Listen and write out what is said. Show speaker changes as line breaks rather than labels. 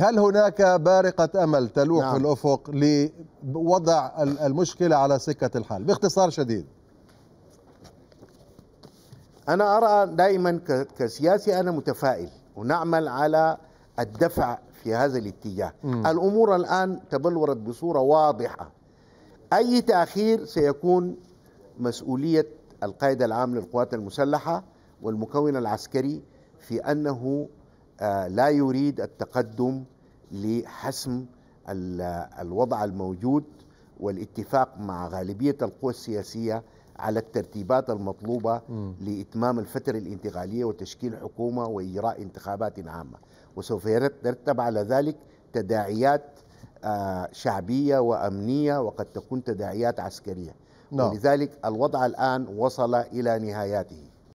هل هناك بارقة أمل تلوح نعم. في الأفق لوضع المشكلة على سكة الحل باختصار شديد
أنا أرى دائما كسياسي أنا متفائل ونعمل على الدفع في هذا الاتجاه م. الأمور الآن تبلورت بصورة واضحة أي تأخير سيكون مسؤولية القائد العام للقوات المسلحة والمكون العسكري في أنه لا يريد التقدم لحسم الوضع الموجود والاتفاق مع غالبية القوى السياسية على الترتيبات المطلوبة م. لإتمام الفترة الانتقالية وتشكيل حكومة وإجراء انتخابات عامة وسوف يترتب على ذلك تداعيات آه، شعبية وأمنية وقد تكون تداعيات عسكرية نعم. ولذلك الوضع الآن وصل إلى نهاياته